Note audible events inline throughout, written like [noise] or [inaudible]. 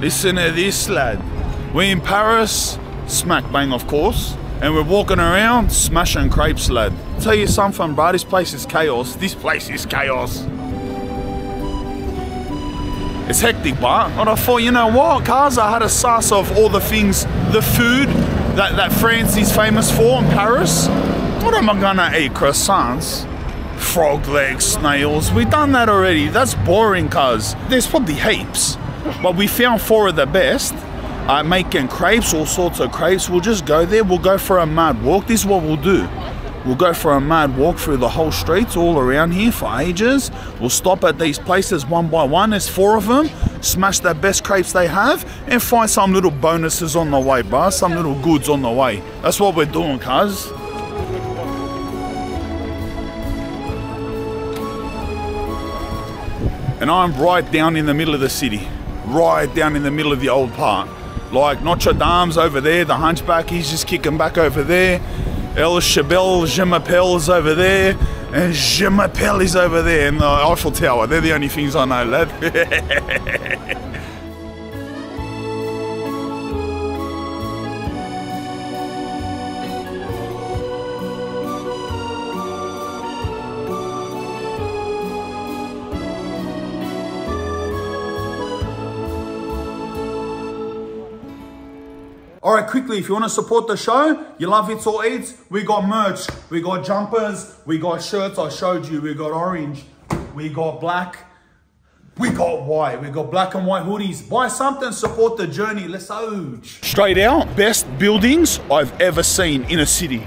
Listen to this, lad. We in Paris, smack bang, of course, and we're walking around smashing crepes, lad. Tell you something, bro. This place is chaos. This place is chaos. It's hectic, but but I thought, you know what, I had a sauce of all the things, the food that, that France is famous for in Paris. What am I gonna eat? Croissants? Frog legs, snails. We've done that already. That's boring, cuz. There's probably heaps. But we found four of the best. Uh, making crepes, all sorts of crepes. We'll just go there. We'll go for a mad walk. This is what we'll do. We'll go for a mad walk through the whole streets all around here for ages. We'll stop at these places one by one. There's four of them. Smash the best crepes they have and find some little bonuses on the way, bruh. Some little goods on the way. That's what we're doing, cuz. And I'm right down in the middle of the city. Right down in the middle of the old part. Like Notre Dame's over there, the Hunchback, he's just kicking back over there. El Chabelle, Je is over there, and Je is over there, and the Eiffel Tower. They're the only things I know, lad. [laughs] All right, quickly, if you want to support the show, you love It's All Eats, we got merch, we got jumpers, we got shirts, I showed you, we got orange, we got black, we got white, we got black and white hoodies. Buy something, support the journey, let's go. Straight out, best buildings I've ever seen in a city.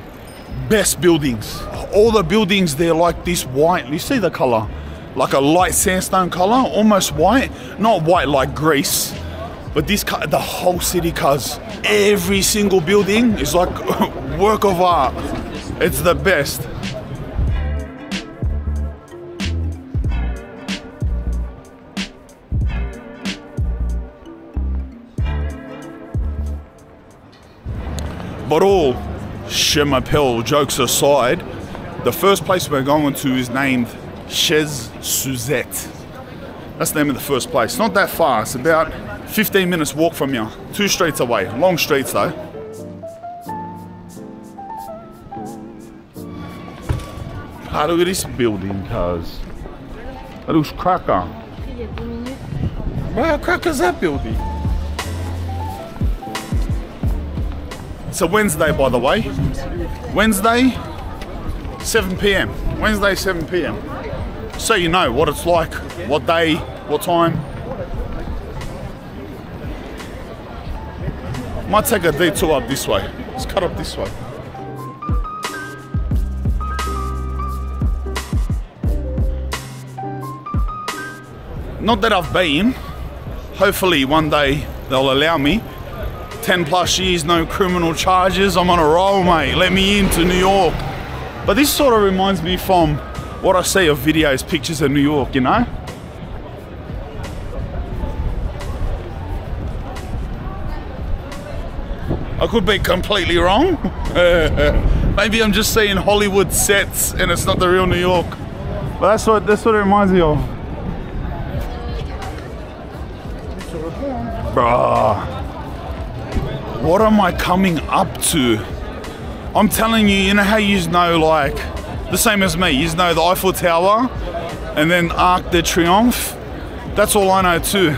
Best buildings. All the buildings, they're like this white, you see the color? Like a light sandstone color, almost white. Not white like Greece, but this, the whole city, cuz every single building is like [laughs] work of art. It's the best. But all Je jokes aside, the first place we're going to is named Chez Suzette. That's the name of the first place. Not that far, it's about 15 minutes walk from here. Two streets away. Long streets though. Ah, look at this building, cuz. That looks cracker. Wow, cracker's that building? It's a Wednesday, by the way. Wednesday, 7 p.m. Wednesday, 7 p.m. So you know what it's like, what day, what time. Might take a detour up this way. Let's cut up this way. Not that I've been. Hopefully one day they'll allow me. 10 plus years, no criminal charges. I'm on a roll, mate. Let me into New York. But this sort of reminds me from what I see of videos, pictures of New York, you know? I could be completely wrong. [laughs] Maybe I'm just seeing Hollywood sets and it's not the real New York. But that's what that's what it reminds me of. Bruh. What am I coming up to? I'm telling you, you know how you know like the same as me, you know the Eiffel Tower and then Arc de Triomphe. That's all I know too.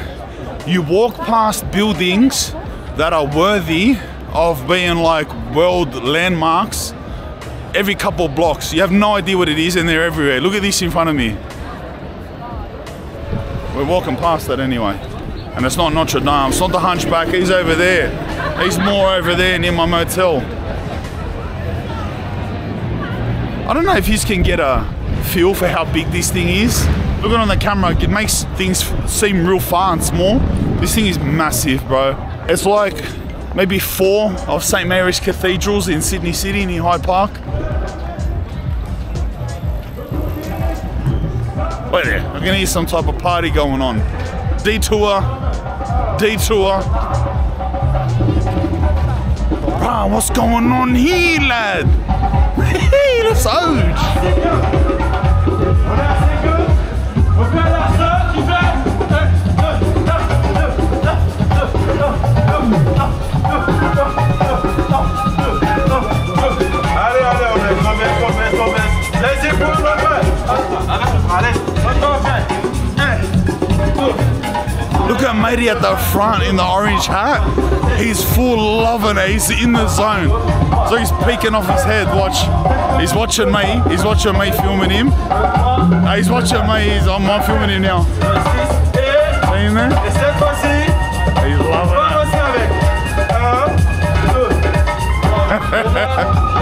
You walk past buildings that are worthy of being like world landmarks every couple blocks. You have no idea what it is and they're everywhere. Look at this in front of me. We're walking past that anyway. And it's not Notre Dame, it's not the Hunchback, he's over there. He's more over there near my motel. I don't know if you can get a feel for how big this thing is. Looking on the camera, it makes things seem real far and small. This thing is massive, bro. It's like maybe four of St. Mary's cathedrals in Sydney City near Hyde Park. Wait there, I'm gonna hear some type of party going on. Detour, detour. Bro, what's going on here, lad? Hey, [laughs] that's huge. Lady at the front in the orange hat. He's full loving it. He's in the zone. So he's peeking off his head. Watch. He's watching me. He's watching me filming him. Uh, he's watching me. He's, I'm, I'm filming him now. See him there? He's loving it. [laughs]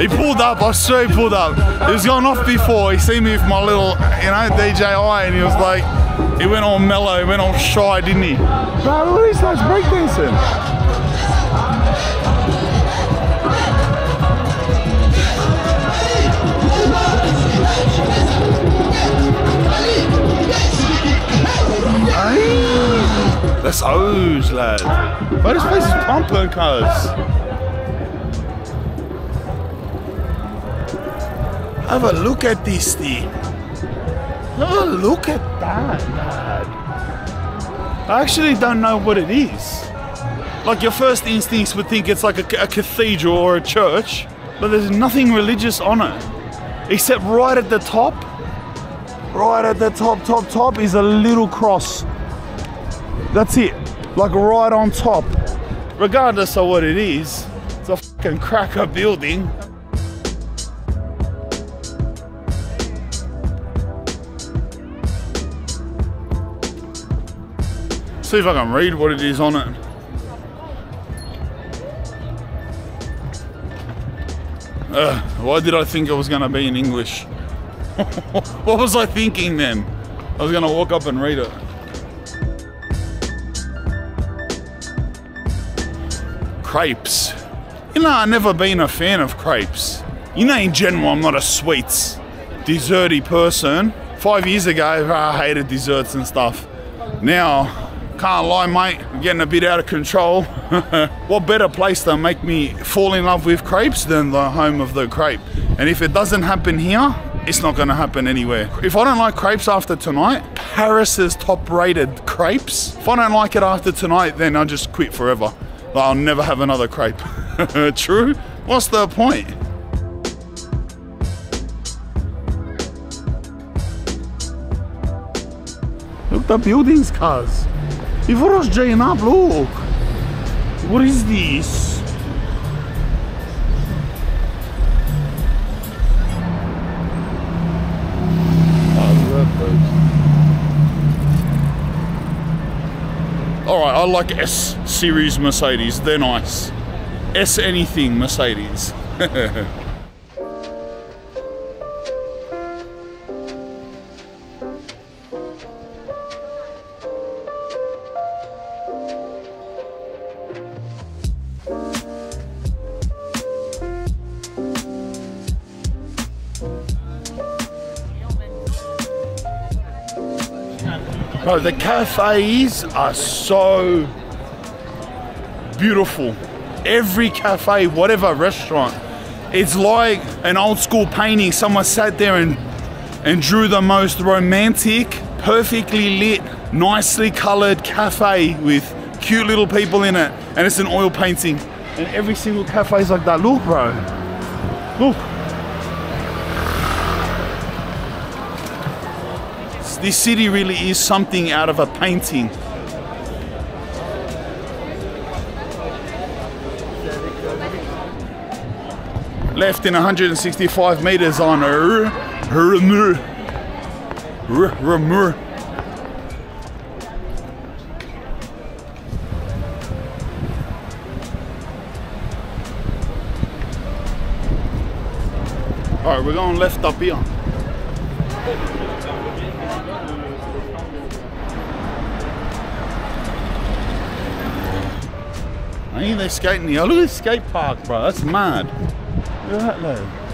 He pulled up, I swear he pulled up. He was going off before. He seen me with my little, you know, DJI, and he was like, he went all mellow, he went all shy, didn't he? Bro, look at these guys breakdancing. That's O's, lad. But this place is pumping, cuz. Have a look at this thing. Have a look at that, lad. I actually don't know what it is. Like your first instincts would think it's like a, a cathedral or a church, but there's nothing religious on it. Except right at the top, right at the top, top, top is a little cross. That's it. Like right on top. Regardless of what it is, it's a fucking cracker building. See if I can read what it is on it. Uh, why did I think it was going to be in English? [laughs] what was I thinking then? I was going to walk up and read it. Crepes. You know, I've never been a fan of crepes. You know, in general, I'm not a sweets, desserty person. Five years ago, I hated desserts and stuff. Now, can't lie, mate, I'm getting a bit out of control. [laughs] what better place to make me fall in love with crepes than the home of the crepe? And if it doesn't happen here, it's not going to happen anywhere. If I don't like crepes after tonight, Paris's top rated crepes, if I don't like it after tonight, then I'll just quit forever. I'll never have another crepe. [laughs] True? What's the point? Look, the buildings, cuz. If I was jaying up, look. What is this? Alright, I like S series Mercedes. They're nice. S anything Mercedes. [laughs] Bro, the cafes are so beautiful. Every cafe, whatever restaurant, it's like an old school painting. Someone sat there and and drew the most romantic, perfectly lit, nicely colored cafe with cute little people in it, and it's an oil painting. And every single cafe is like that. Look, bro. Look. This city really is something out of a painting. Left in 165 meters on R- R- R- R- All right, we're going left up here. Ain't they're skating here? Look at this skate park, bro. That's mad. Look at that, lad.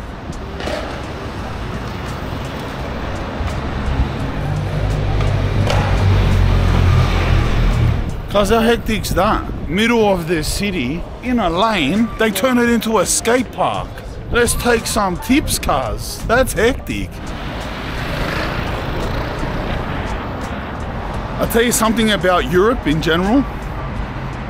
Cause how hectic's that? Middle of the city, in a lane, they turn it into a skate park. Let's take some tips, cuz. That's hectic. I'll tell you something about Europe in general,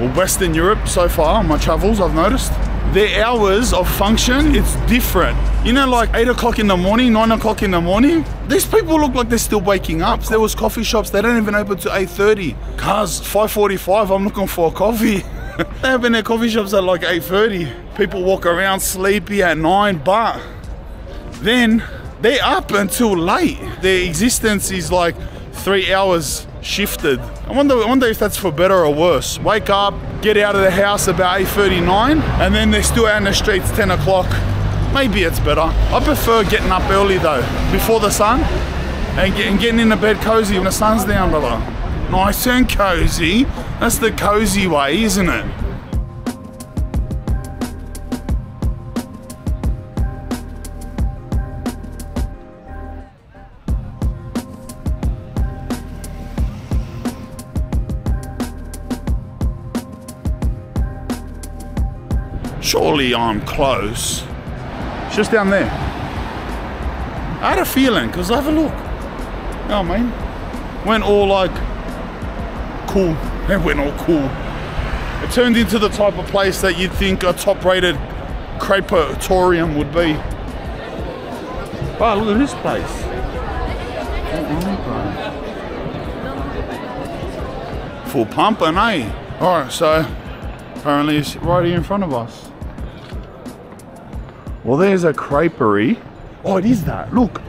or Western Europe so far on my travels, I've noticed. their hours of function, it's different. You know, like 8 o'clock in the morning, 9 o'clock in the morning, these people look like they're still waking up. There was coffee shops, they don't even open to 8.30. Cars, 5.45, I'm looking for a coffee. [laughs] they open their coffee shops at like 8.30. People walk around sleepy at 9, but then they're up until late. Their existence is like three hours shifted. I wonder, I wonder if that's for better or worse. Wake up, get out of the house about 8.39, and then they're still out in the streets 10 o'clock. Maybe it's better. I prefer getting up early though, before the sun, and, get, and getting into bed cozy when the sun's down, brother. Nice and cozy. That's the cozy way, isn't it? Surely I'm close. It's just down there. I had a feeling, because have a look. You know what I mean? Went all like cool. [laughs] It went all cool. It turned into the type of place that you'd think a top rated crepatorium would be. Wow, look at this place. Full pumping, eh? Alright, so apparently it's right here in front of us. Well, there's a creperie. Oh, it is that. Look,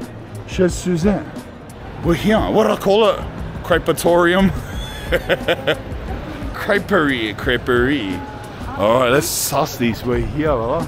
Chez Suzette. We're here. What do I call it? Crepatorium. [laughs] creperie, creperie. All right, let's suss this. We're here, huh?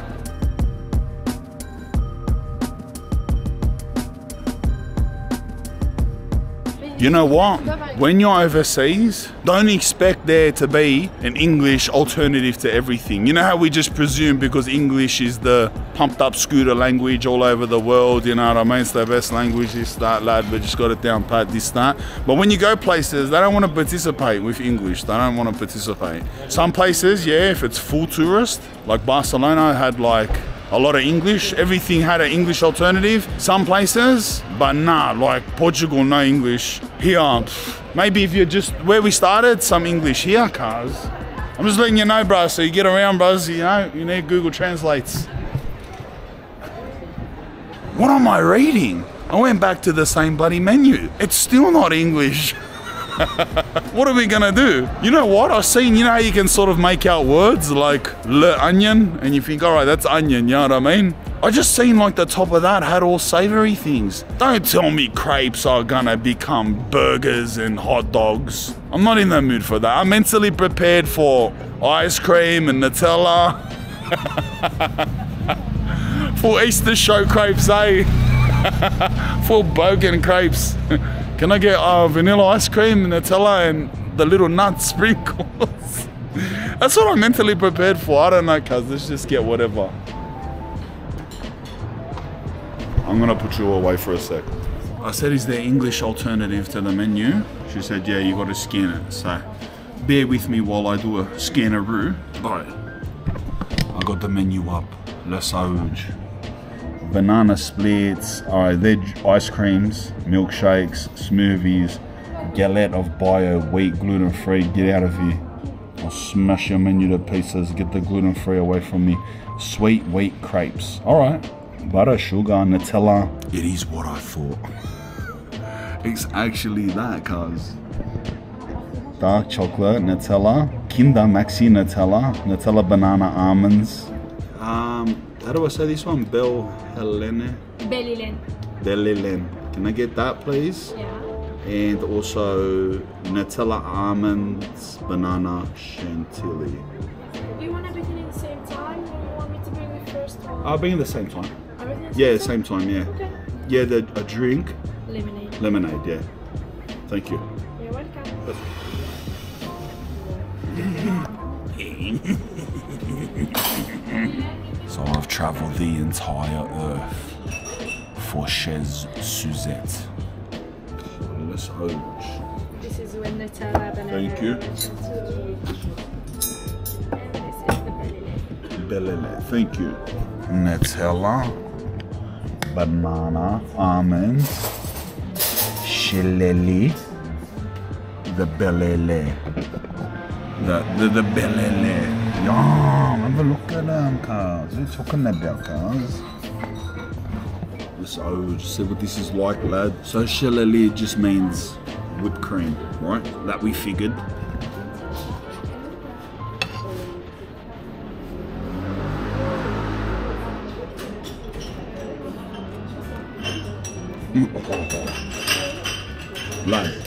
You know what? When you're overseas, don't expect there to be an English alternative to everything. You know how we just presume because English is the pumped up scooter language all over the world, you know what I mean? It's the best language, this, that, lad, we just got it down pat, this, that. But when you go places, they don't want to participate with English. They don't want to participate. Some places, yeah, if it's full tourist, like Barcelona had like a lot of English. Everything had an English alternative. Some places, but nah, like Portugal, no English. Here, maybe if you're just where we started, some English here, cars. I'm just letting you know, bro. So you get around, bros. You know, you need Google Translates. What am I reading? I went back to the same bloody menu. It's still not English. [laughs] [laughs] what are we gonna do? You know what? I've seen, you know how you can sort of make out words like le onion, and you think, all right, that's onion, you know what I mean? I just seen like the top of that had all savory things. Don't tell me crepes are gonna become burgers and hot dogs. I'm not in the mood for that. I'm mentally prepared for ice cream and Nutella. [laughs] for Easter show crepes, eh? [laughs] for bogan crepes. Can I get uh, vanilla ice cream, Nutella, and the little nut [laughs] sprinkles? That's what I'm mentally prepared for. I don't know, cuz let's just get whatever. I'm gonna put you away for a sec. I said, is there English alternative to the menu? She said, yeah, you gotta scan it. So bear with me while I do a scanneroo. Alright. I got the menu up. Le Sauge banana splits, alright, they're ice creams, milkshakes, smoothies, galette of bio, wheat, gluten free, get out of here. I'll smash your menu to pieces, get the gluten free away from me. Sweet wheat crepes, alright. Butter, sugar, Nutella. It is what I thought. [laughs] it's actually that, cuz. Dark chocolate, Nutella, Kinder Maxi Nutella, Nutella banana almonds. Um, how do I say this one? Belle Hélène? Belilen. Belilen. Can I get that, please? Yeah. And also Nutella almonds, banana chantilly. Do you want everything at the same time, or you want me to bring the first one? I'll bring at the same time. Everything at the Yeah, same same time, yeah. Okay. Yeah, the, a drink, Lemonade. lemonade, yeah. Thank you. So the entire earth for Chez Suzette. Let's. This is with Nutella, banana. Thank you. and chantilly. And this is the Belilen. Belele, thank you. Nutella, banana, almonds, shillelagh, the belele. The, the, the belele. Yum, have a look at them cars. You talking about, cars? So, see what this is like, lad. So, shillelagh just means whipped cream, right? That we figured. Mm. Lad.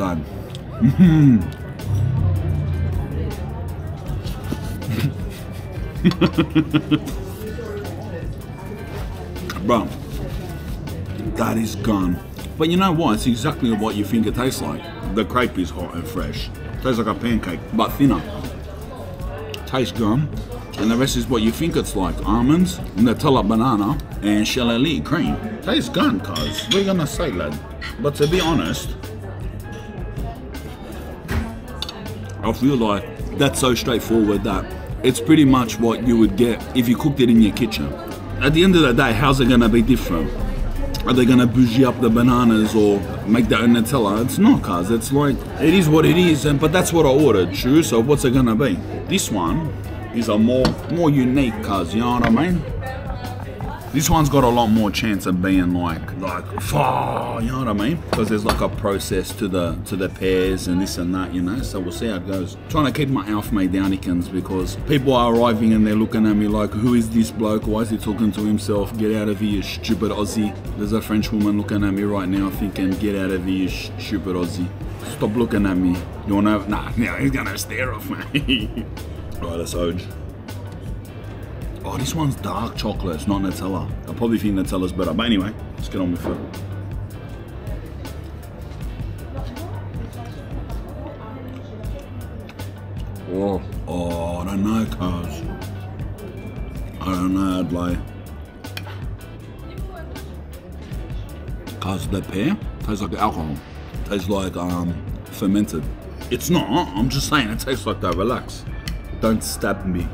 Lad. [laughs] Bro, that is gone. But you know what? It's exactly what you think it tastes like. The crepe is hot and fresh. Tastes like a pancake, but thinner. Tastes gone. And the rest is what you think it's like. Almonds, Nutella banana, and shillelagh cream. Tastes gone, cuz. You gonna say, lad? But to be honest, I feel like that's so straightforward that it's pretty much what you would get if you cooked it in your kitchen. At the end of the day, how's it gonna be different? Are they gonna bougie up the bananas or make their own Nutella? It's not, cuz it's like it is what it is, and but that's what I ordered, true. So what's it gonna be? This one is a more more unique, cuz you know what I mean? This one's got a lot more chance of being like like far, you know what I mean? Because there's like a process to the to the pears and this and that, you know. So we'll see how it goes. Trying to keep my Alf mate Downikins because people are arriving and they're looking at me like, who is this bloke? Why is he talking to himself? Get out of here, you stupid Aussie. There's a French woman looking at me right now thinking, get out of here, you stupid Aussie. Stop looking at me. You wanna nah, nah, he's gonna stare off me. [laughs] right, that's Oj. Oh, this one's dark chocolate, it's not Nutella. I probably think Nutella's better. But anyway, let's get on with it. Oh, oh, I don't know, cuz. I don't know, I'd lie. Cuz the pear tastes like alcohol. Tastes like um fermented. It's not, I'm just saying it tastes like that. Relax. Don't stab me.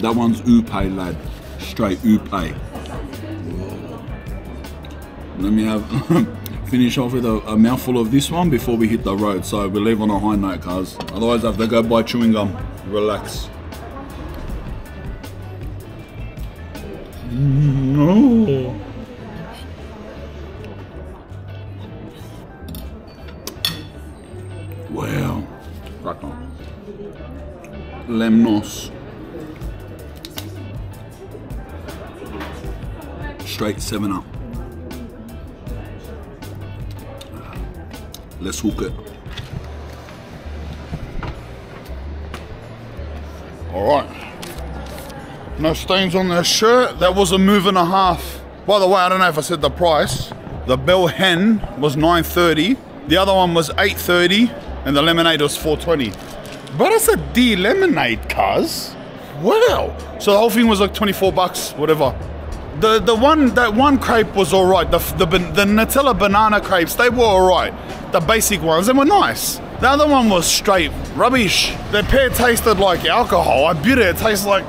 That one's Upe, lad. Straight Upe. Let me have [laughs] finish off with a, a mouthful of this one before we hit the road. So we leave on a high note, cuz. Otherwise, I have to go buy chewing gum. Relax. No. Wow. Right on. Lemnos. Straight 7 up. Let's hook it. All right. No stains on the shirt. That was a move and a half. By the way, I don't know if I said the price. The Bell Hen was 9.30. The other one was 8.30, and the lemonade was 4.20. But it's a D lemonade, cuz. Wow. So the whole thing was like 24 bucks, whatever. The the one that one crepe was all right. The the, the Nutella banana crepes they were all right. The basic ones they were nice. The other one was straight rubbish. The pear tasted like alcohol. I bit it. It tastes like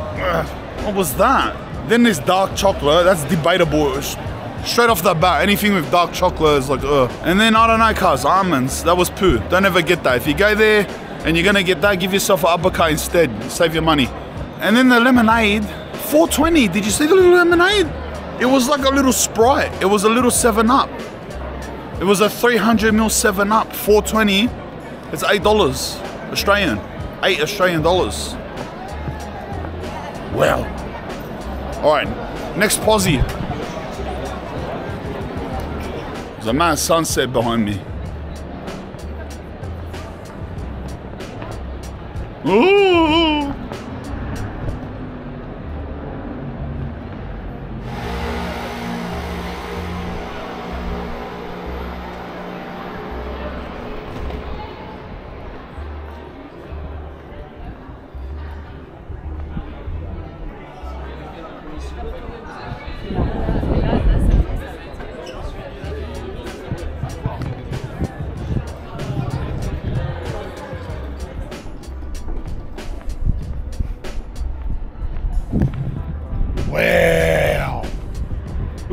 what was that? Then this dark chocolate. That's debatable. Straight off the bat, anything with dark chocolate is like ugh. And then I don't know, cuz almonds. That was poo. Don't ever get that. If you go there and you're gonna get that, give yourself an uppercut instead. Save your money. And then the lemonade, 420. Did you see the little lemonade? It was like a little Sprite. It was a little 7 Up. It was a 300 ml 7 Up, 420. It's $8 Australian. 8 Australian dollars. Wow. All right, next posse. There's a mad sunset behind me. Ooh.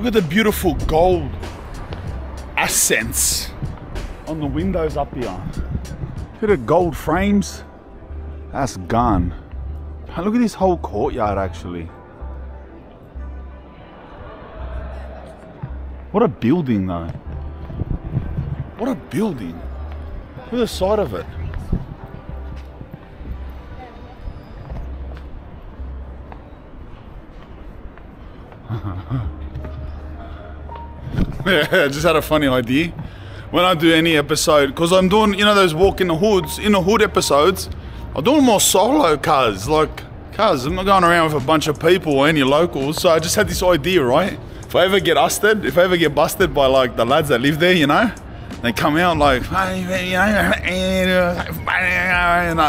At the beautiful gold accents on the windows up here. Look at the gold frames. That's gone. Look at this whole courtyard actually. What a building though. What a building. Look at the side of it. [laughs] I just had a funny idea. When I do any episode, because I'm doing, you know, those walk in the hoods, in the hood episodes, I'm doing more solo cars. Like, cars, I'm not going around with a bunch of people or any locals. So I just had this idea, right? If I ever get busted, if I ever get busted by like the lads that live there, you know, they come out like, "Hey, you know,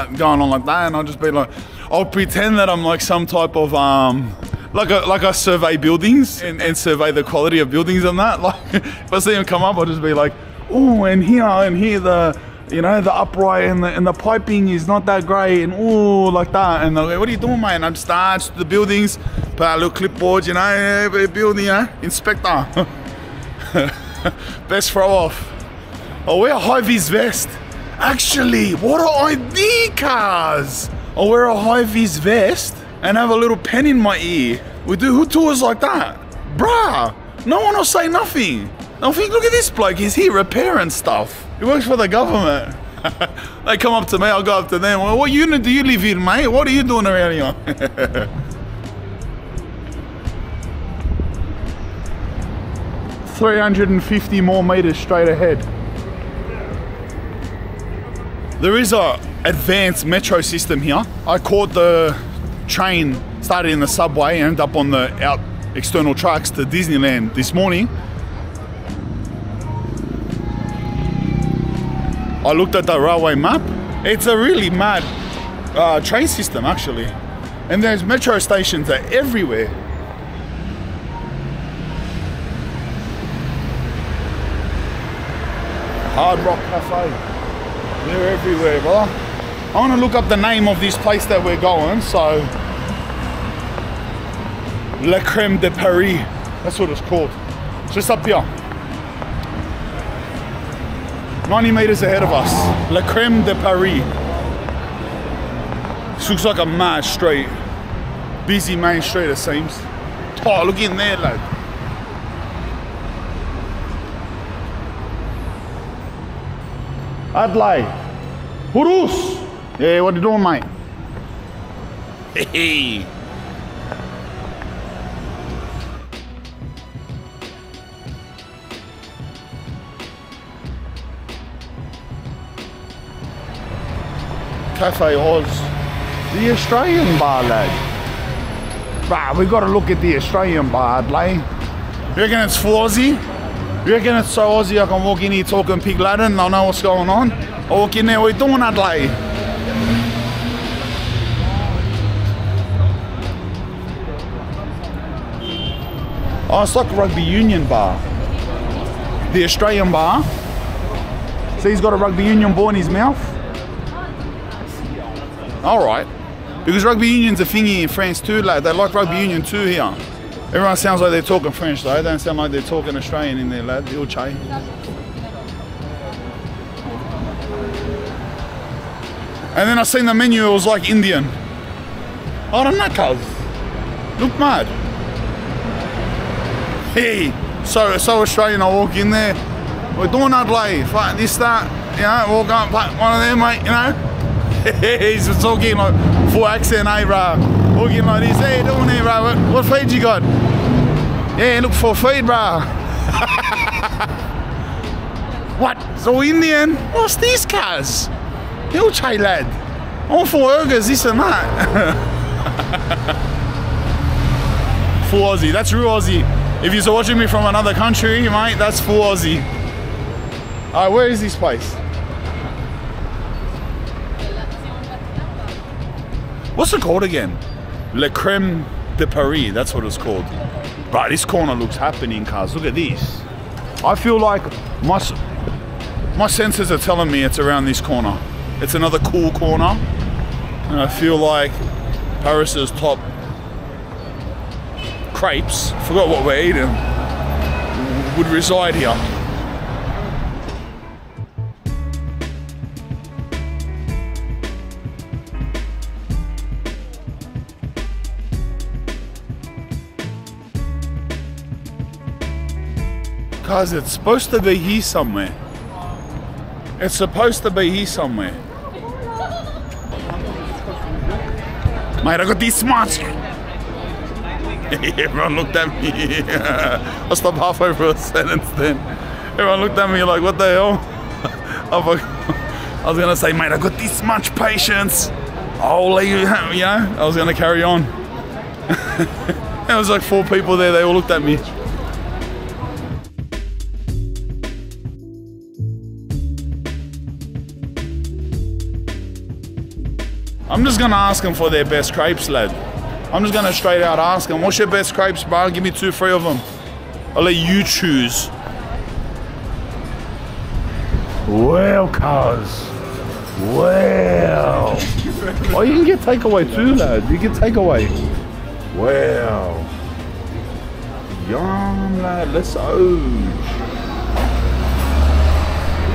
and going on like that, and I'll just be like, I'll pretend that I'm like some type of um, like I, like I survey buildings and, and survey the quality of buildings and that. [laughs] Like if I see them come up, I'll just be like, oh, and here and here the you know the upright and the and the piping is not that great and oh like that. And like, what are you doing, mate? And I'm starting the buildings, put out little clipboards, you know, building, you know, inspector, [laughs] best throw off. I'll wear a high vis vest. Actually, what are ID cars! I'll wear a high vis vest and have a little pen in my ear. We do hood tours like that. Bruh, no one will say nothing. They'll think, look at this bloke, he's here repairing stuff. He works for the government. [laughs] they come up to me, I'll go up to them. Well, what unit do you live in, mate? What are you doing around here? [laughs] 350 more meters straight ahead. There is a advanced metro system here. I caught the train, started in the subway, and ended up on the out external tracks to Disneyland this morning. I looked at the railway map. It's a really mad uh, train system, actually. And there's metro stations are everywhere. Hard Rock Cafe. They're everywhere, brother. I want to look up the name of this place that we're going, so. La Creme de Paris. That's what it's called. It's just up here. 90 meters ahead of us. La Creme de Paris. This looks like a mad street. Busy main street, it seems. Oh, look in there, lad. Adlai. Hurus. Hey, what you doing, mate? Hey. Cafe Oz. The Australian bar, lad. Right, we've got to look at the Australian bar, lad. You reckon it's for Aussie? You reckon it's so Aussie I can walk in here talking pig Latin and I'll know what's going on? I walk in there, what are you doing, Adlai? Oh, it's like a rugby union bar. The Australian bar. See, he's got a rugby union ball in his mouth. All right. Because rugby union's a thingy in France too, lad. They like rugby union too here. Everyone sounds like they're talking French though. They don't sound like they're talking Australian in there, lad. You'll chay. And then I seen the menu, it was like Indian. I don't know, cuz. Look mad. Hey, so so Australian, I walk in there. We're doing Adelaide, fuck this, that. You know, walk up, like one of them, mate, you know. [laughs] He's talking like full accent, hey, bro. Walking like this, hey, doing there, bro. What, what feed you got? Yeah, look for feed, bro. [laughs] what? So Indian? What's this, cuz? Hill Chay lad. Want for burgers, this and that. [laughs] full Aussie, that's real Aussie. If you're watching me from another country, mate, that's full Aussie. Alright, where is this place? What's it called again? Le Creme de Paris, that's what it's called. Right, this corner looks happening, cars. Look at this. I feel like my, my senses are telling me it's around this corner. It's another cool corner. And I feel like Paris's top crepes, forgot what we're eating. would reside here. Cause it's supposed to be here somewhere. It's supposed to be here somewhere. Mate, I got this much. [laughs] Everyone looked at me. [laughs] I stopped halfway through a sentence then. Everyone looked at me like, what the hell? [laughs] I was- gonna say, mate, I got this much patience. I'll Holy, you know, I was gonna carry on. there was like four people there, they all looked at me. I'm just gonna ask them for their best crepes, lad. I'm just gonna straight out ask them, what's your best crepes, bro? Give me two, three of them. I'll let you choose. Well, cuz. Well. [laughs] Oh, you can get takeaway too, lad. You get takeaway. Well. Yum, lad. Let's go.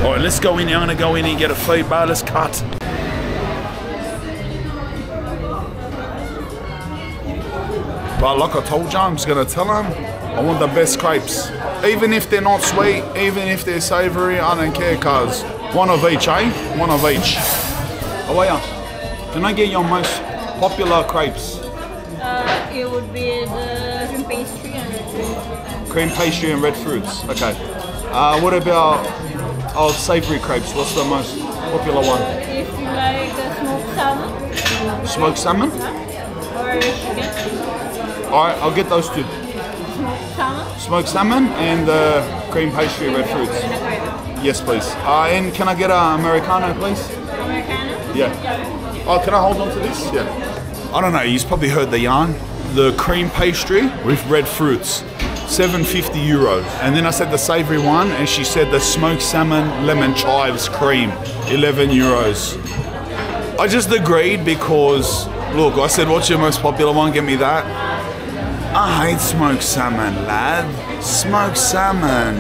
All right, let's go in. I'm gonna go in and get a feed, bro. Let's cut. But like I told you, I'm just gonna tell them I want the best crepes. Even if they're not sweet, even if they're savory, I don't care, cuz one of each, eh? One of each. Oh, yeah. Can I get your most popular crepes? Uh, it would be the cream pastry and red fruit. Cream pastry and red fruits. Okay. Uh, what about oh savory crepes? What's the most popular one? If you like smoked salmon Smoked salmon? or chicken, Alright, I'll get those two. smoked salmon Smoked salmon and uh, cream pastry red fruits. and a grape. Yes, please. Uh, and can I get an Americano, please? Americano. Yeah. Oh, can I hold on to this? Yeah. I don't know. You've probably heard the yarn. The cream pastry with red fruits, 750 euros. And then I said the savory one, and she said the smoked salmon lemon chives cream, 11 euros. I just agreed because, look, I said, what's your most popular one? Give me that. I hate smoked salmon, lad. Smoked salmon.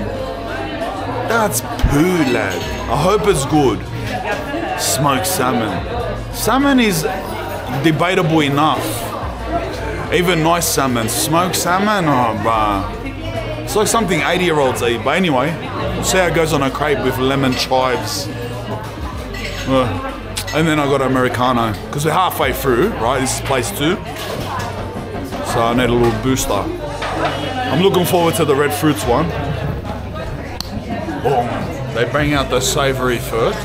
That's poo, lad. I hope it's good. Smoked salmon. Salmon is debatable enough. Even nice salmon. Smoked salmon, oh, bruh. It's like something 80 year olds eat. But anyway, we'll see how it goes on a crepe with lemon chives. And then I got Americano. Because we're halfway through, right? This is place two. So I need a little booster. I'm looking forward to the red fruits one. Boom. They bring out the savory first.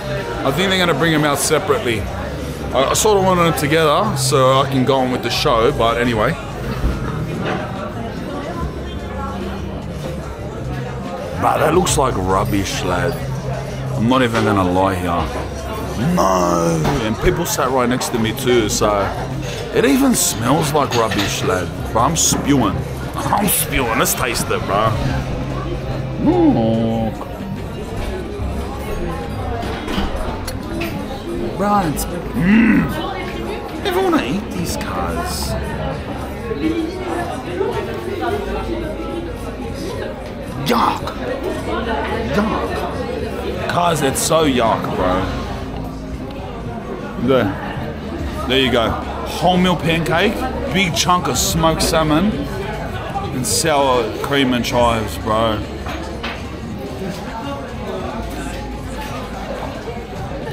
I think they're to bring them out separately. I, I sort of wanted them together so I can go on with the show, but anyway. But that looks like rubbish, lad. I'm not even gonna lie here. No, and people sat right next to me too, so it even smells like rubbish, lad. Bro, I'm spewing. [laughs] I'm spewing. Let's taste it, bro. Look. It's mmm. Never want to eat these cars. Yuck. Yuck. Cars, it's so yuck, bro. There. There you go. Wholemeal pancake, big chunk of smoked salmon, and sour cream and chives, bro.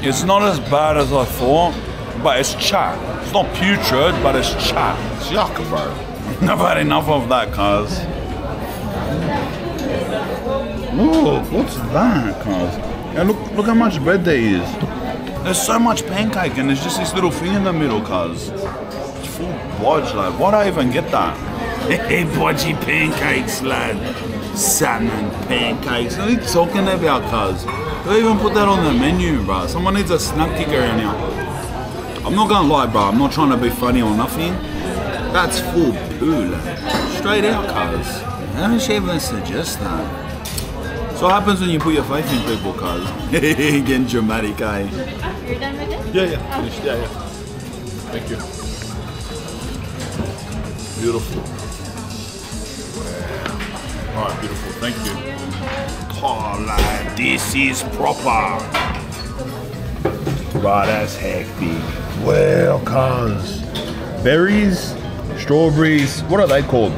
It's not as bad as I thought, but it's chat. It's not putrid, but it's chat. It's yuck, bro. [laughs] Never had enough of that, cuz. Look, what's that, cuz? Yeah, look, look how much bread there is. There's so much pancake and there's just this little thing in the middle, cuz. It's full bodge, lad. Why'd I even get that? Hey, bodgy pancakes, lad. Salmon pancakes. What are you talking about, cuz? They even put that on the menu, bro. Someone needs a snack kicker around here. I'm not gonna lie, bro. I'm not trying to be funny or nothing. That's full poo, lad. Straight out, cuz. How did she even suggest that? So what happens when you put your faith in people, cuz? [laughs] Getting dramatic, eh? You're done with it? Yeah, yeah. Finished. Yeah, yeah. Thank you. Beautiful. Alright, beautiful. Thank you. Oh, lad, this is proper. Right, that's hectic. Well, cuz. Berries, strawberries, what are they called?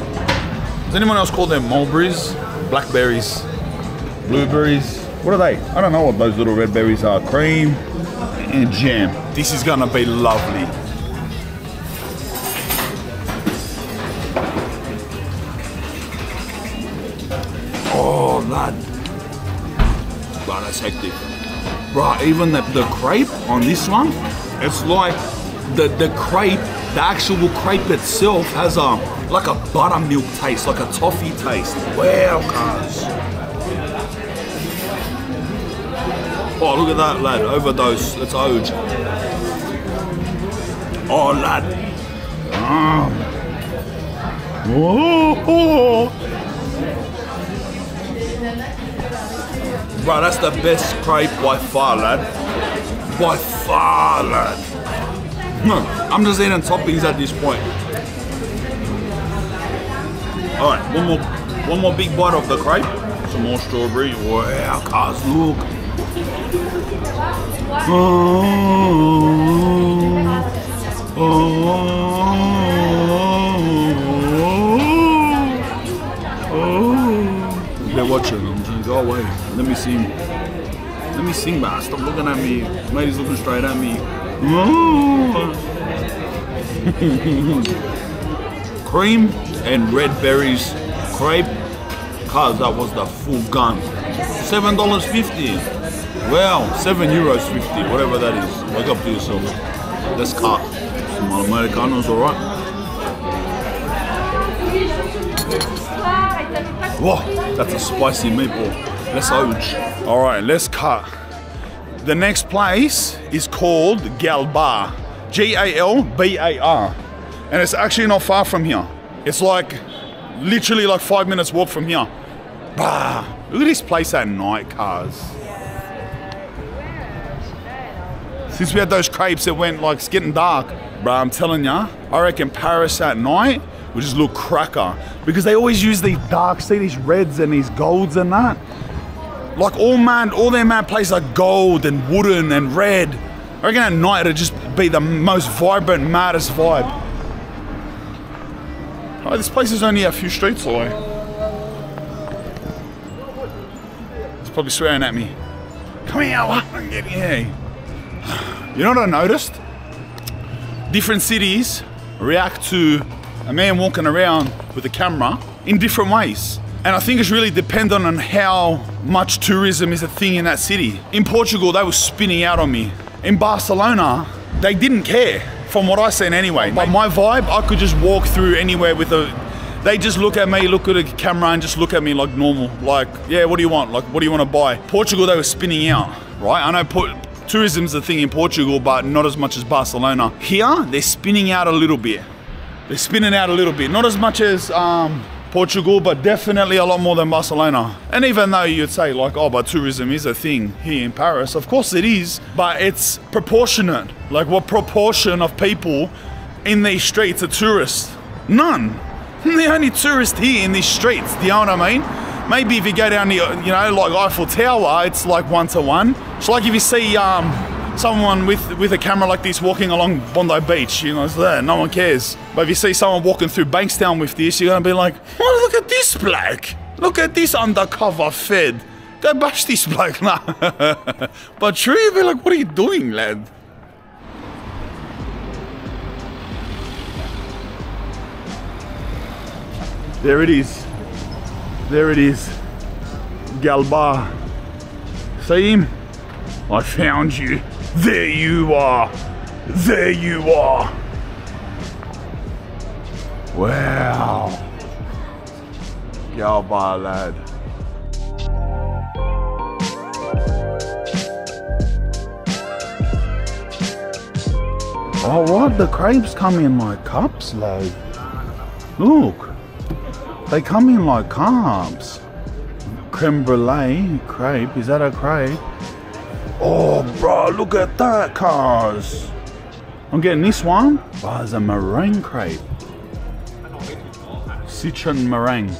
Does anyone else call them mulberries? Blackberries, blueberries? What are they? I don't know what those little red berries are. Cream and jam. This is gonna be lovely. Oh, lad. Right, that's hectic. Right, even the, the crepe on this one, it's like the, the crepe, the actual crepe itself has a like a buttermilk taste, like a toffee taste. Wow, cuz. Oh, look at that, lad. Overdose. Let's ode. Oh, lad. Ah. Oh, oh. Bro, that's the best crepe by far, lad. By far, lad. No, I'm just eating toppings at this point. All right, one more, one more big bite of the crepe. Some more strawberry. Wow, cuz look. Oh, oh, oh. They're watching. I'm go away. Let me sing. Let me sing, man. Stop looking at me. Ladies looking straight at me. [laughs] Cream and red berries crepe. Cause that was the full gun. Seven dollars fifty. Well, seven euros fifty, whatever that is. Wake up to yourself. Let's cut. Some Americanos, alright? Whoa, that's a spicy meatball. Let's ouch. Alright, let's cut. The next place is called Galbar. G A L B A R. And it's actually not far from here. It's like literally like five minutes walk from here. Bah, look at this place at night, cars. Since we had those crepes, it went like it's getting dark. bro, I'm telling ya, I reckon Paris at night would just look cracker. Because they always use these dark, see these reds and these golds and that. Like all man, all their man places are gold and wooden and red. I reckon at night it'd just be the most vibrant, maddest vibe. Oh, this place is only a few streets away. It's probably swearing at me. Come here, what? Get here. You know what I noticed? Different cities react to a man walking around with a camera in different ways. And I think it's really dependent on how much tourism is a thing in that city. In Portugal, they were spinning out on me. In Barcelona, they didn't care, from what I seen anyway. Oh, but my vibe, I could just walk through anywhere with a. They just look at me, look at a camera, and just look at me like normal. Like, yeah, what do you want? Like, what do you want to buy? Portugal, they were spinning out, right? I know tourism's a thing in Portugal, but not as much as Barcelona. Here, they're spinning out a little bit. They're spinning out a little bit. Not as much as um, Portugal, but definitely a lot more than Barcelona. And even though you'd say, like, oh, but tourism is a thing here in Paris, of course it is, but it's proportionate. Like, what proportion of people in these streets are tourists? None. [laughs] The only tourist here in these streets, do you know what I mean? Maybe if you go down the, you know, like Eiffel Tower, it's like one to one. It's like if you see um, someone with with a camera like this walking along Bondi Beach, you know, it's there, no one cares. But if you see someone walking through Bankstown with this, you're gonna be like, oh, look at this bloke. Look at this undercover fed. Go bash this bloke [laughs] now. but true, you'd be like, what are you doing, lad? There it is. There it is. Galbar. See him? I found you. There you are. There you are. Wow. Galbar, lad. Oh, what? The crepes come in like cups, lad. Look. They come in like cups. Creme brulee crepe. Is that a crepe? Oh, bro, look at that, cars. I'm getting this one. Oh, there's a meringue crepe. Citron meringue.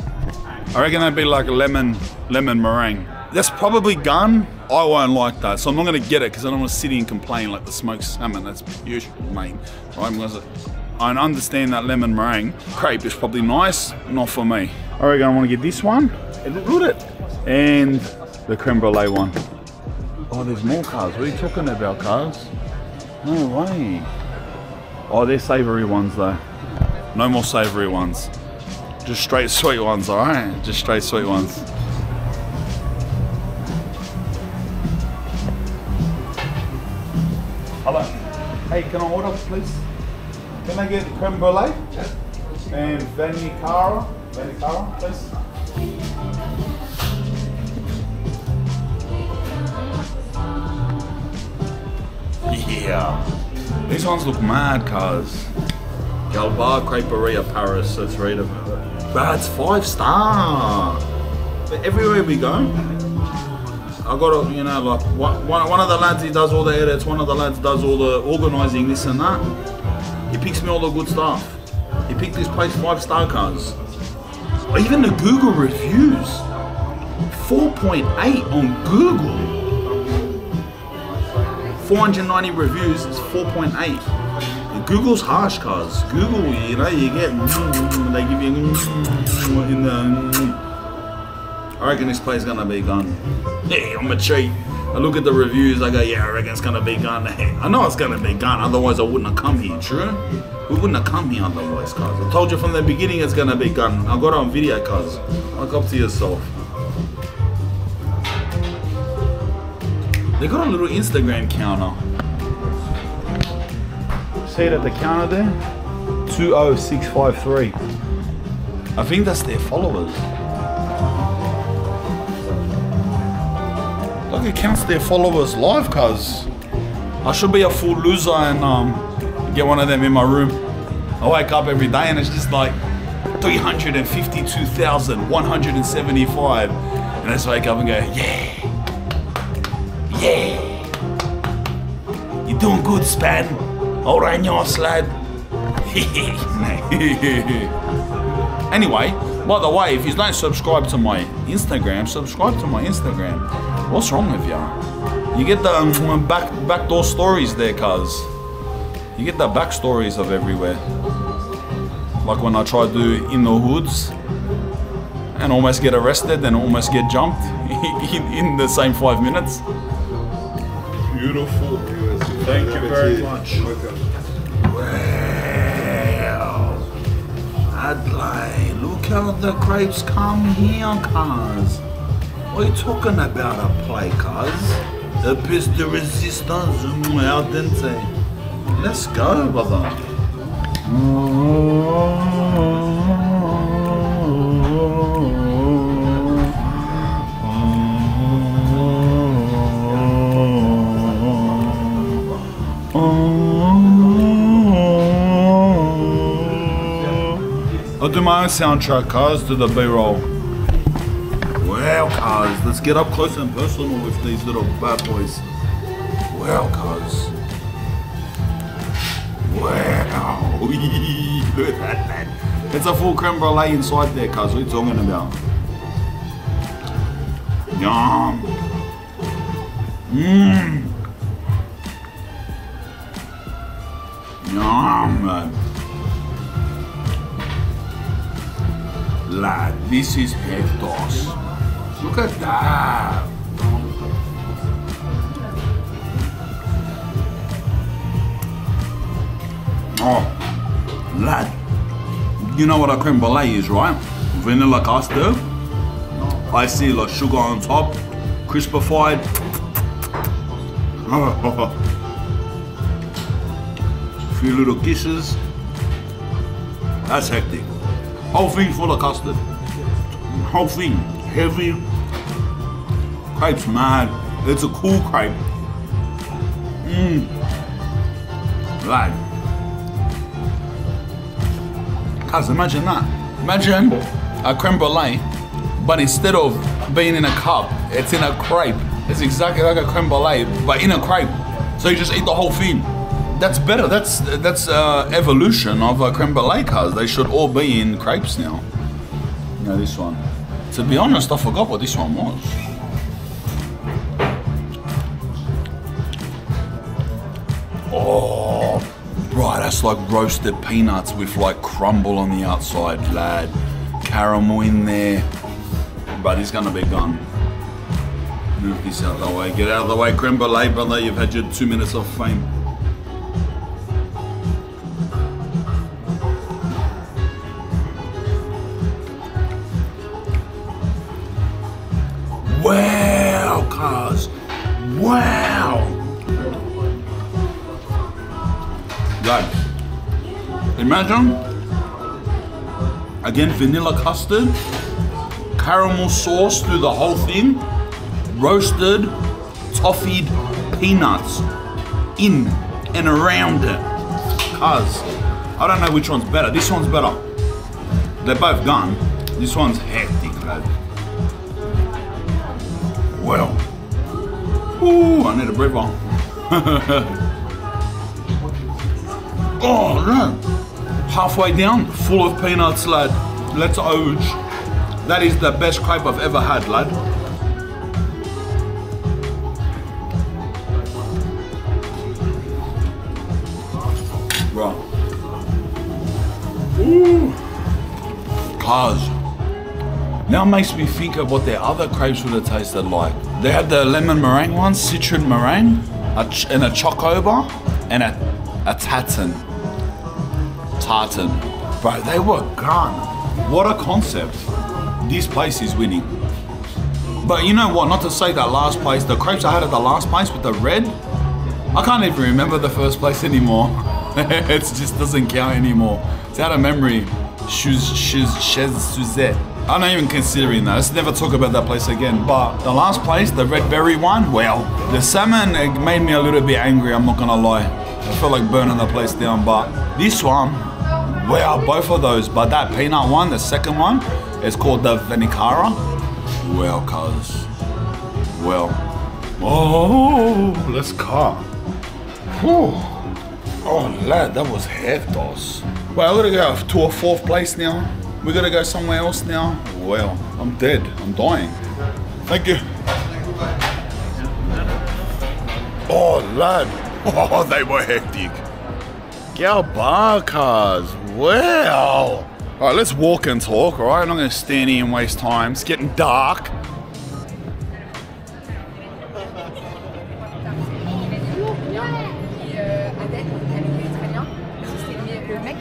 I reckon that'd be like a lemon lemon meringue. That's probably gun. I won't like that, so I'm not gonna get it because I don't want to sit here and complain like the smoked salmon. That's beautiful, mate. Right? Because I understand that lemon meringue crepe is probably nice, not for me. I reckon I want to get this one. And look at it, and the creme brulee one. Oh, there's more cars. What are you talking about, cars? No way. Oh, they're savoury ones though. No more savoury ones. Just straight sweet ones, alright? Just straight sweet ones. Hello. Hey, can I order, please? Can I get creme brulee? And vanilla cara? Vanilla cara, please? Yeah. These ones look mad, cuz. Galbar Creperia Paris, let's read them. That's five star. But everywhere we go, I got to, you know, like one, one one of the lads, he does all the edits, one of the lads does all the organising, this and that. He picks me all the good stuff. He picked this place five star cards. Even the Google reviews, 4.8 on Google. 490 reviews is 4.8. Google's harsh cars. Google, you know, you get mm, mm, mm, they give you in the. I reckon this place gonna be gone. Yeah, I'm a cheat. I look at the reviews. I go, yeah, I reckon it's gonna be gone. I know it's gonna be gone. Otherwise, I wouldn't have come here. True. We wouldn't have come here otherwise, cars. I told you from the beginning it's gonna be gone. I got on video, cars. Look up to yourself. They got a little Instagram counter. See it at the counter there? 20653. I think that's their followers. It counts their followers live, cuz. I should be a full loser and um, get one of them in my room. I wake up every day and it's just like 352,175. And I just wake up and go, yeah. Yeah. You're doing good, Span? All right, yours, lad. [laughs] anyway, by the way, if you don't subscribe to my Instagram, subscribe to my Instagram. What's wrong with you? You get the um, back backdoor stories there, cuz. You get the backstories of everywhere. Like when I try to do in the hoods and almost get arrested and almost get jumped [laughs] in, in the same five minutes. Beautiful. Thank you very much. Wow. Adlai, look how the crepes come here, cuz. What are you talking about a play, cuz? A piece de resistance, al dente. Let's go, brother. Oh, I'll do my own soundtrack, cars, to the B-roll. Wow, cars, let's get up close and personal with these little bad boys. Wow, cars. Wow. Look at that, man. It's a full creme brulee inside there, cuz. What are you talking about? Yum. Mmm. Yum, man. Lad, this is Pectos. At that. Ah. Oh, lad. You know what a creme brulee is, right? Vanilla custard. I see like sugar on top, crispified. [laughs] Few little kisses. That's hectic. Whole thing full of custard. Whole thing heavy. Crepe's mad. It's a cool crepe. Mmm. Like. Cuz imagine that. Imagine a creme brulee, but instead of being in a cup, it's in a crepe. It's exactly like a creme brulee, but in a crepe. So you just eat the whole thing. That's better. That's that's uh, evolution of a creme brulee cuz they should all be in crepes now. You know this one. To be honest, I forgot what this one was. That's like roasted peanuts with like crumble on the outside, lad. Caramel in there. But it's gonna be gone. Move this out of the way. Get out of the way, creme brulee, brother. You've had your two minutes of fame. Imagine again vanilla custard, caramel sauce through the whole thing, roasted, toffeed peanuts in and around it. Cuz I don't know which one's better. This one's better. They're both gone. This one's hectic, lad. Well. Ooh, I need a breather. [laughs] oh no. Halfway down, full of peanuts, lad. Let's oge. That is the best crepe I've ever had, lad. Right. Ooh. Cuz. Now makes me think of what their other crepes would have tasted like. They had the lemon meringue ones, citron meringue, and a chocobar, and a, a tartan. Tartan. Bro, they were gone. What a concept. This place is winning. But you know what, not to say that last place, the crepes I had at the last place with the red, I can't even remember the first place anymore. [laughs] it just doesn't count anymore. It's out of memory. Shoes, shoes, Chez Suzette. I'm not even considering that. Let's never talk about that place again. But the last place, the red berry one, well, the salmon it made me a little bit angry. I'm not gonna lie. I felt like burning the place down. But this one, well, both of those. But that peanut one, the second one, is called the Vanicara. Well, cuz. Well. Oh, let's. Whew. Oh, lad, that was hectos. Well, I gotta go to a fourth place now. We gotta go somewhere else now. Well, I'm dead. I'm dying. Thank you. Oh, lad. [laughs] Oh, they were hectic. Galbar cars. Wow. All right, let's walk and talk, all right? I'm not gonna stand here and waste time. It's getting dark. Et Adèle, avec les Israéliens, c'est le mec.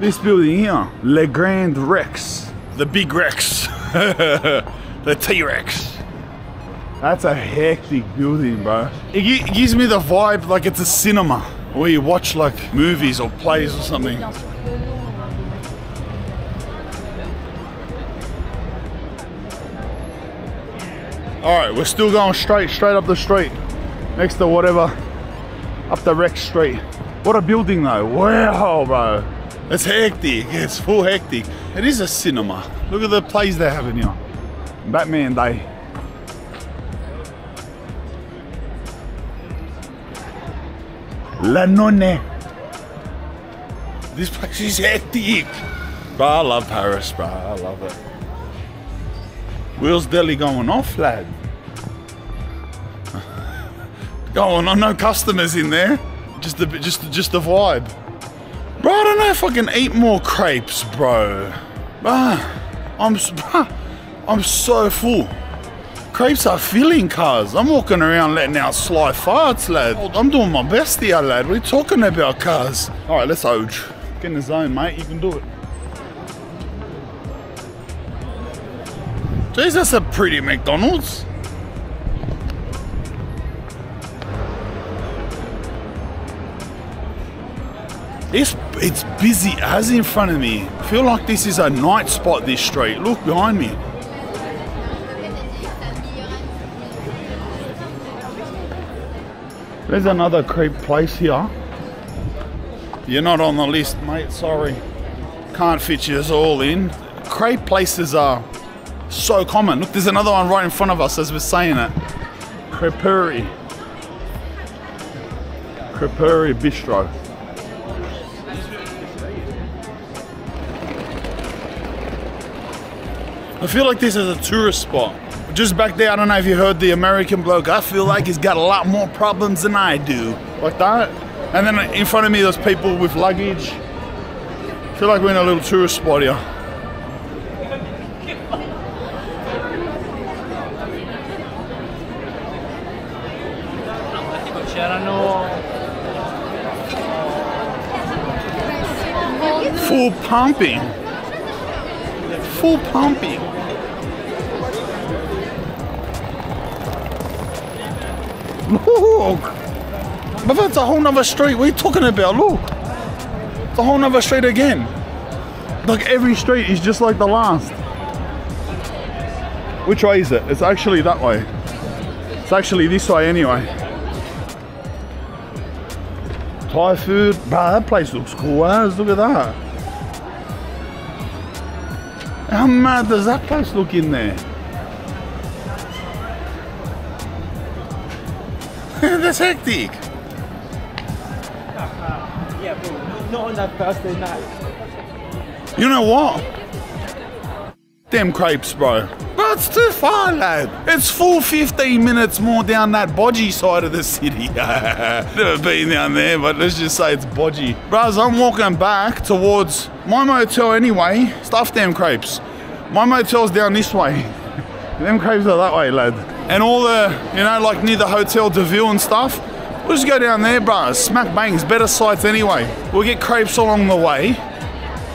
This building here, Le Grand Rex. The big Rex. [laughs] the T-Rex. That's a hectic building, bro. It gives me the vibe like it's a cinema where you watch like movies or plays or something. All right, we're still going straight, straight up the street, next to whatever, up the Rex Street. What a building though! Wow, bro. It's hectic. It's full hectic. It is a cinema. Look at the plays they have in here. Batman Day. La Nonne. This place is hectic. Bro, I love Paris, bro. I love it. Wheels Deli going off, lad. [laughs] Going on, no customers in there. Just the just just the vibe. Bro, I don't know if I can eat more crepes, bro. Ah, I'm [laughs] I'm so full. Crepes are filling cars. I'm walking around letting out sly farts, lad. I'm doing my best here, lad. We're talking about cars. All right, let's oge. Get in the zone, mate. You can do it. Jeez, that's a pretty McDonald's. It's it's busy as in front of me. I feel like this is a night spot. This street. Look behind me. There's another creep place here. You're not on the list, mate. Sorry. Can't fit you all in. Crepe places are so common. Look, there's another one right in front of us as we're saying it. Creperi. Creperi Bistro. I feel like this is a tourist spot. Just back there, I don't know if you heard the American bloke. I feel like he's got a lot more problems than I do. Like that. And then in front of me, there's people with luggage. I feel like we're in a little tourist spot here. Full pumping. Full pumping. Look! But that's a whole nother street. What are you talking about? Look! It's a whole nother street again. Like every street is just like the last. Which way is it? It's actually that way. It's actually this way anyway. Thai food. Bruh, that place looks cool as. Look at that. How mad does that place look in there? That's hectic. Yeah, bro. Not on that Thursday night. You know what? Them crepes, bro. But it's too far, lad. It's full 15 minutes more down that bodgy side of the city. [laughs] Never been down there, but let's just say it's bodgy. Bros, I'm walking back towards my motel anyway. Stuff them crepes. My motel's down this way. [laughs] them crepes are that way, lad. And all the, you know, like near the Hotel de Ville and stuff. We'll just go down there, bro. Smack bangs, better sights anyway. We'll get crepes along the way.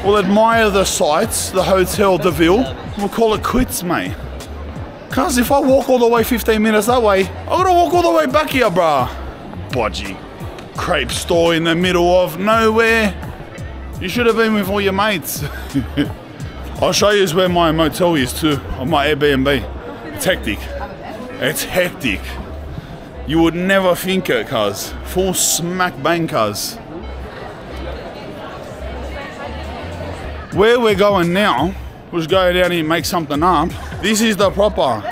We'll admire the sights, the Hotel de Ville. We'll call it quits, mate. Cause if I walk all the way 15 minutes that way, I gotta walk all the way back here, bruh. Bodgy. Crepe store in the middle of nowhere. You should have been with all your mates. [laughs] I'll show you where my motel is too, on my Airbnb. It's hectic. It's hectic. You would never think it, cuz. Full smack bang. Where we're going now, we'll just go down here and make something up. This is the proper.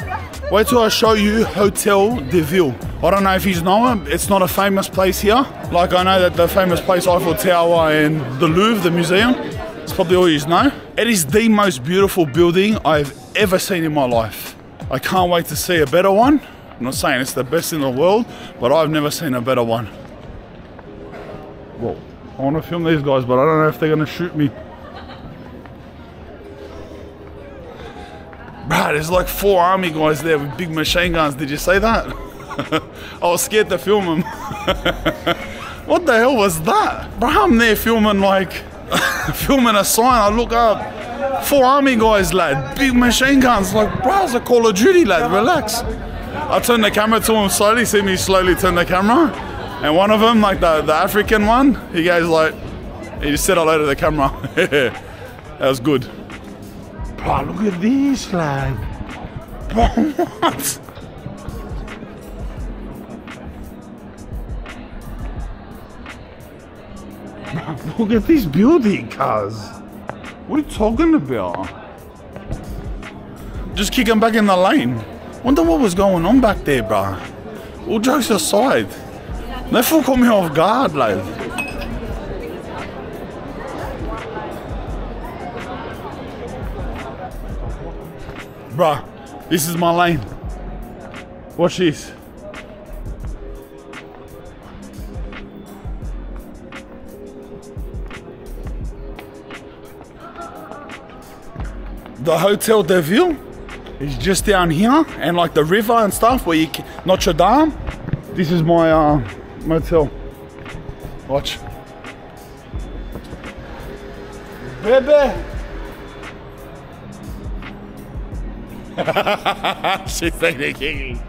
Wait till I show you Hotel de Ville. I don't know if you know it, it's not a famous place here. Like I know that the famous place Eiffel Tower and the Louvre, the museum, it's probably all you know. It is the most beautiful building I've ever seen in my life. I can't wait to see a better one. I'm not saying it's the best in the world, but I've never seen a better one. Well, I want to film these guys, but I don't know if they're going to shoot me. Bruh, there's like four army guys there with big machine guns. Did you say that? [laughs] I was scared to film them. [laughs] what the hell was that? Bruh, I'm there filming like, [laughs] filming a sign. I look up, four army guys, lad, big machine guns. Like, bruh, it's a Call of Duty, lad, relax. I turn the camera to him slowly, see me slowly turn the camera. And one of them, like the, the African one, he goes like, he just said hello to the camera. [laughs] that was good. Bro, look at this, lad. [laughs] Bro, what? Look at this building, cuz. What are you talking about? Just kick him back in the lane. Wonder what was going on back there, bro. All jokes aside. That fool caught me off guard, lad. Bruh, this is my lane. Watch this. The Hotel de Ville is just down here, and like the river and stuff where you ca- Notre Dame. This is my uh, motel. Watch. Bebe. [laughs] She's kiki.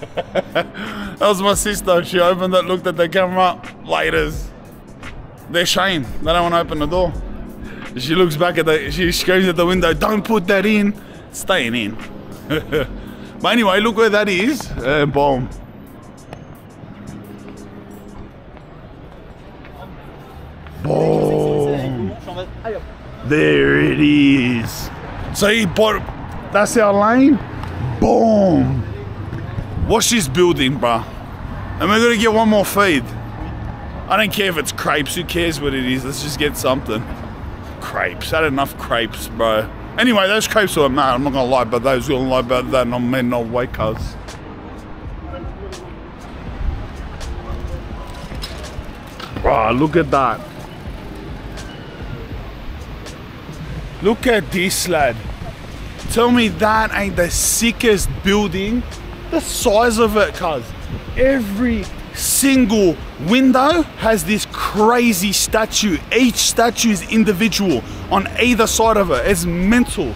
[laughs] that was my sister. She opened it, looked at the camera. Laters. They're shame. They don't want to open the door. She looks back at the. She screams at the window. Don't put that in. It's Staying in. [laughs] but anyway, look where that is. Uh, boom. Boom. There it is. See, but that's our lane. Boom. Watch this building, bruh. And we're gonna get one more feed. I don't care if it's crepes, who cares what it is? Let's just get something. Crepes, had enough crepes, bro. Anyway, those crepes were mad. I'm not gonna lie about those. You're gonna lie about that. No man, no way, cuz. Bruh, look at that. Look at this, lad. Tell me that ain't the sickest building. The size of it, cuz. Every single window has this crazy statue. Each statue is individual on either side of it. It's mental.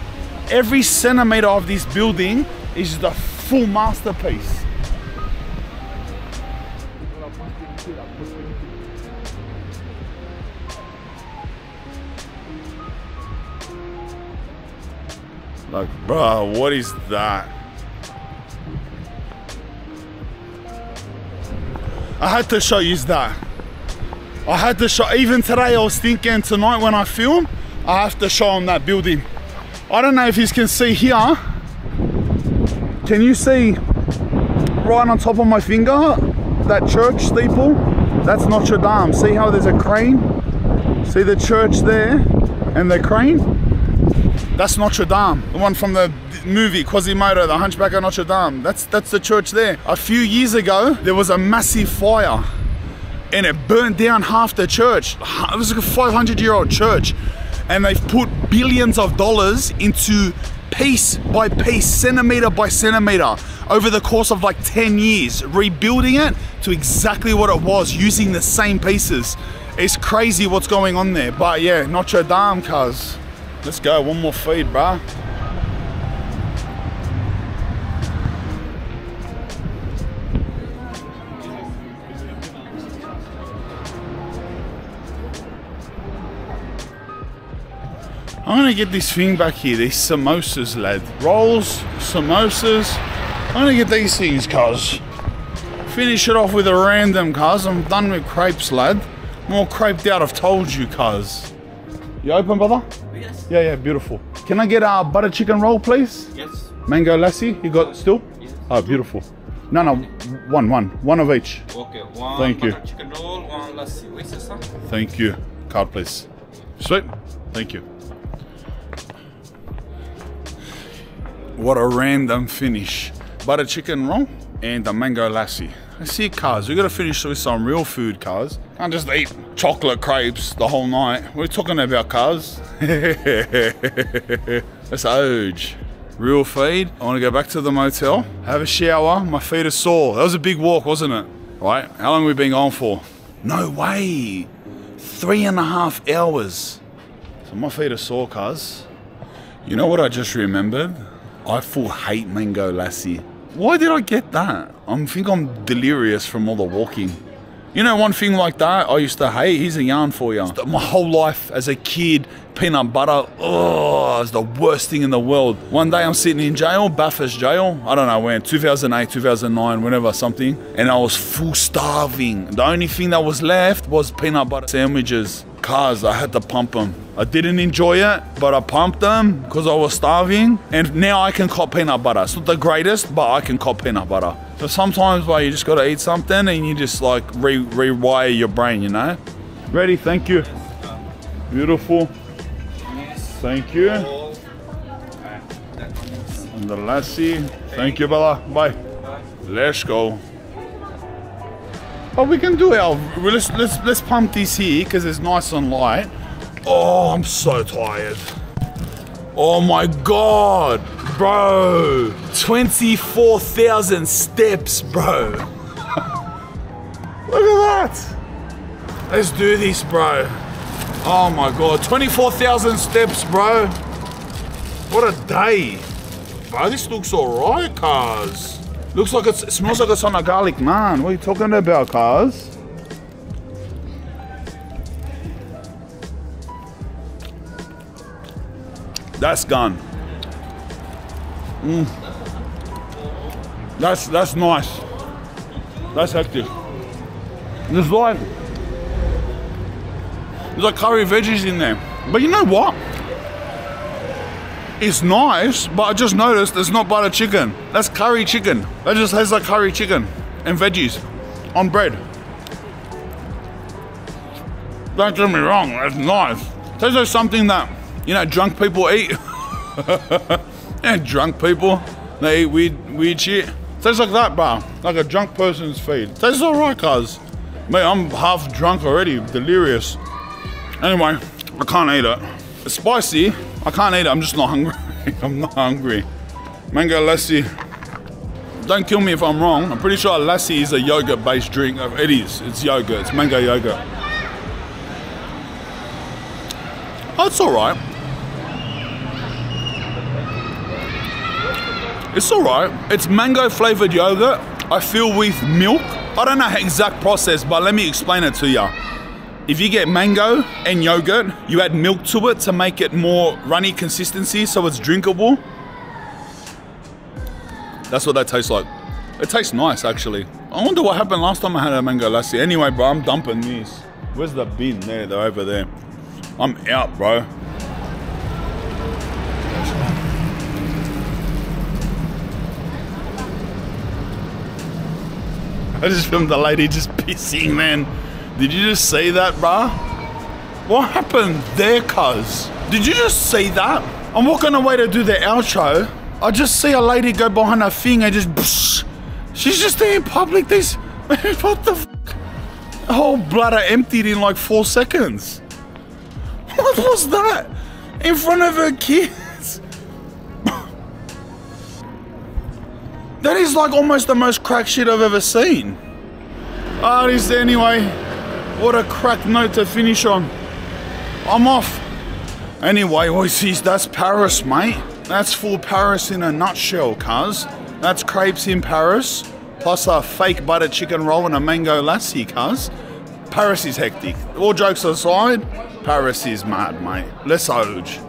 Every centimeter of this building is the full masterpiece. Like, bruh, what is that? I had to show you that. I had to show, even today I was thinking tonight when I film, I have to show him that building. I don't know if you can see here. Can you see right on top of my finger, that church steeple? That's Notre Dame. See how there's a crane? See the church there and the crane? That's Notre Dame, the one from the movie Quasimodo, the Hunchback of Notre Dame. That's that's the church there. A few years ago, there was a massive fire, and it burned down half the church. It was like a 500 year old church, and they've put billions of dollars into piece by piece, centimeter by centimeter, over the course of like 10 years, rebuilding it to exactly what it was, using the same pieces. It's crazy what's going on there. But yeah, Notre Dame, cuz. Let's go, one more feed, bruh. I'm gonna get this thing back here, these samosas, lad. Rolls, samosas. I'm gonna get these things, cuz. Finish it off with a random, cuz. I'm done with crepes, lad. More creped out, I've told you, cuz. You open, brother? Yeah, yeah, beautiful. Can I get a butter chicken roll, please? Yes. Mango lassi, you got still? Yes. Oh, beautiful. No, no, one, one, one of each. Okay. One Thank you. chicken roll, one lassi. Wait, sir. Thank you. Card, please. Sweet. Thank you. What a random finish. Butter chicken roll and a mango lassi. I see cars. We gotta finish with some real food, cars. Can't just eat chocolate crepes the whole night. We're talking about cars. [laughs] That's Oge. Real feed. I wanna go back to the motel, have a shower. My feet are sore. That was a big walk, wasn't it? Right? How long have we been gone for? No way. Three and a half hours. So my feet are sore, cuz. You know what I just remembered? I full hate mango lassi. Why did I get that? I think I'm delirious from all the walking. You know, one thing like that I used to hate. Here's a yarn for you. My whole life as a kid, peanut butter, oh, it's the worst thing in the world. One day I'm sitting in jail, Bathurst jail. I don't know when, 2008, 2009, whenever something, and I was full starving. The only thing that was left was peanut butter sandwiches. Cars, I had to pump them. I didn't enjoy it, but I pumped them because I was starving. And now I can cop peanut butter. It's not the greatest, but I can cop peanut butter. So sometimes, well, you just gotta eat something and you just like re rewire your brain, you know? Ready, thank you. Beautiful. Thank you. And the lassie. Thank you, Bella. Bye. Let's go. Oh, we can do our. Let's let's let's pump this here because it's nice and light. Oh, I'm so tired. Oh my god, bro! Twenty-four thousand steps, bro. [laughs] Look at that. Let's do this, bro. Oh my god, twenty-four thousand steps, bro. What a day, bro. This looks alright, cars. Looks like it smells like it's on a garlic naan. What are you talking about, cars? That's gone. Mm. That's that's nice. That's hectic. There's like there's like curry veggies in there. But you know what? It's nice, but I just noticed it's not butter chicken. That's curry chicken. That just has like curry chicken and veggies on bread. Don't get me wrong, that's nice. Tastes like something that, you know, drunk people eat. [laughs] and drunk people, they eat weird, weird shit. Tastes like that, bro. Like a drunk person's feed. Tastes alright, cuz. Mate, I'm half drunk already, delirious. Anyway, I can't eat it. It's spicy. I can't eat it. I'm just not hungry. [laughs] I'm not hungry. Mango lassi. Don't kill me if I'm wrong. I'm pretty sure lassi is a yogurt-based drink. Uh, it is. It's yogurt. It's mango yogurt. Oh, it's all right. It's all right. It's mango flavored yogurt. I feel with milk. I don't know exact process, but let me explain it to you. If you get mango and yogurt, you add milk to it to make it more runny consistency so it's drinkable. That's what that tastes like. It tastes nice actually. I wonder what happened last time I had a mango lassi. Anyway, bro, I'm dumping these. Where's the bin? There, they're over there. I'm out, bro. I just filmed the lady just pissing, man. Did you just see that, bruh? What happened there, cuz? Did you just see that? I'm walking away to do the outro. I just see a lady go behind her thing and just. Psh, she's just there in public. This. [laughs] What the f? Whole bladder emptied in like four seconds. What was that? In front of her kids? [laughs] That is like almost the most crack shit I've ever seen. This anyway. What a crack note to finish on. I'm off. Anyway, Oisies, that's Paris, mate. That's full Paris in a nutshell, cuz. That's crepes in Paris, plus a fake butter chicken roll and a mango lassi, cuz. Paris is hectic. All jokes aside, Paris is mad, mate. Les Auge.